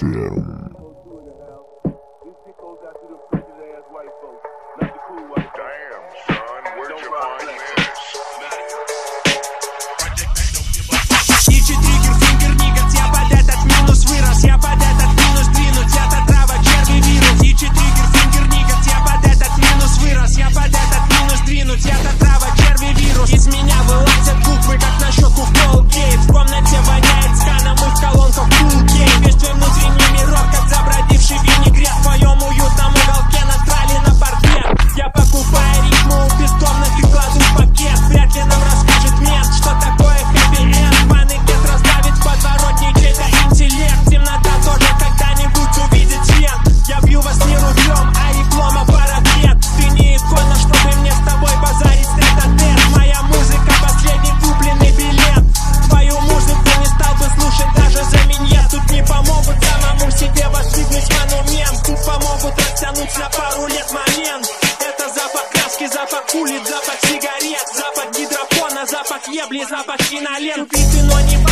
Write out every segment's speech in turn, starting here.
Film. Damn, son, where'd you find? быть монумент. Тут могут растянуть на пару лет момент. Это запах краски, запах пули, запах сигарет Запах гидропона, запах ебли, запах кинолент. Купи но не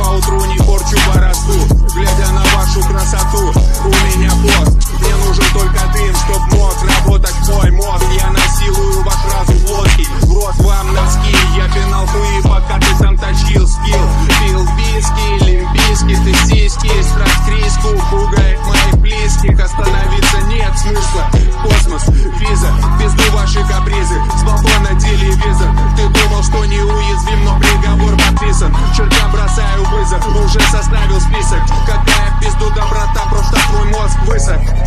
all through Wait a.